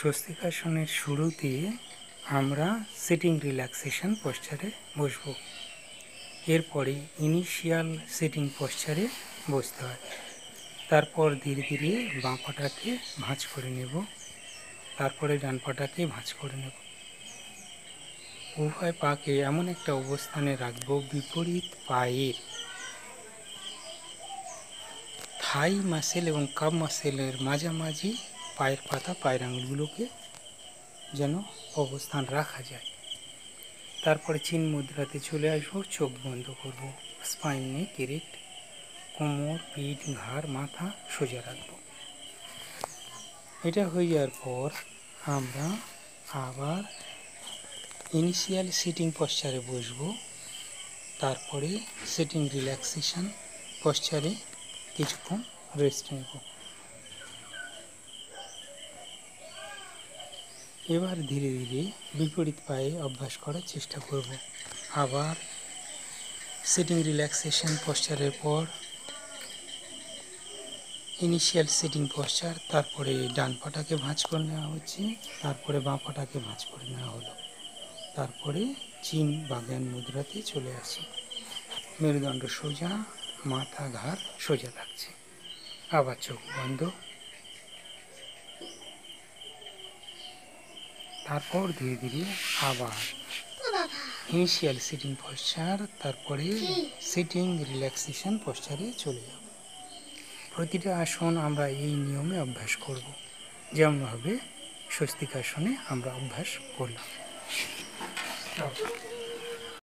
স্বস্তিকাসনের শুরুতে আমরা sitting relaxation পশ্চারে বসবো। এরপরে ইনিশিয়াল সিটিং পশ্চারে বসতে হয়। তারপর ধীরে ধীরে বাঁ পাটাকে ভাঁজ করে নেব। তারপরে ডান পাটাকে ভাঁজ করে নেব। উভয় পাকে এমন একটা অবস্থানে রাখব বিপরীত পায়ের থাই মাসেল এবং কাপ মাসেলের মাঝামাঝি পায়ের পাতা, পায়ের আঙুলগুলোকে যেন অবস্থান রাখা যায়। তারপরে চিন মুদ্রাতে চলে আসব, চোখ বন্ধ করব। স্পাইন নেক ইরেক্ট কোমর, পিঠ, ঘাড়, মাথা সোজা রাখব। এটা হয়ে যাওয়ার পর আমরা আবার ইনিশিয়াল সিটিং পশ্চারে বসবো। তারপরে সিটিং রিল্যাক্সেশন পশ্চারে কিছুক্ষণ রেস্ট নেব। এবার ধীরে ধীরে বিপরীত পায়ে অভ্যাস করার চেষ্টা করব। আবার সিটিং রিল্যাক্সেশন পশ্চারের পর ইনিশিয়াল সিটিং পশ্চার তারপরে ডান পাটাকে ভাঁজ করে নেওয়া হচ্ছে, তারপরে বাঁ পাটাকে ভাঁজ করে নেওয়া হলো। তারপরে চিন বা জ্ঞান মুদ্রাতে চলে আসি। মেরুদণ্ড সোজা, মাথা ঘাড় সোজা থাকছে। আবার চোখ বন্ধ। তারপর ধীরে ধীরে আবার। ইনিশিয়াল সিটিং পশ্চার তারপরে সিটিং রিল্যাক্সেশন পশ্চারে চলে যাব। প্রতিটা আসন আমরা এই নিয়মে অভ্যাস করব। যেমনভাবে স্বস্তিকাসনে আমরা অভ্যাস করলাম।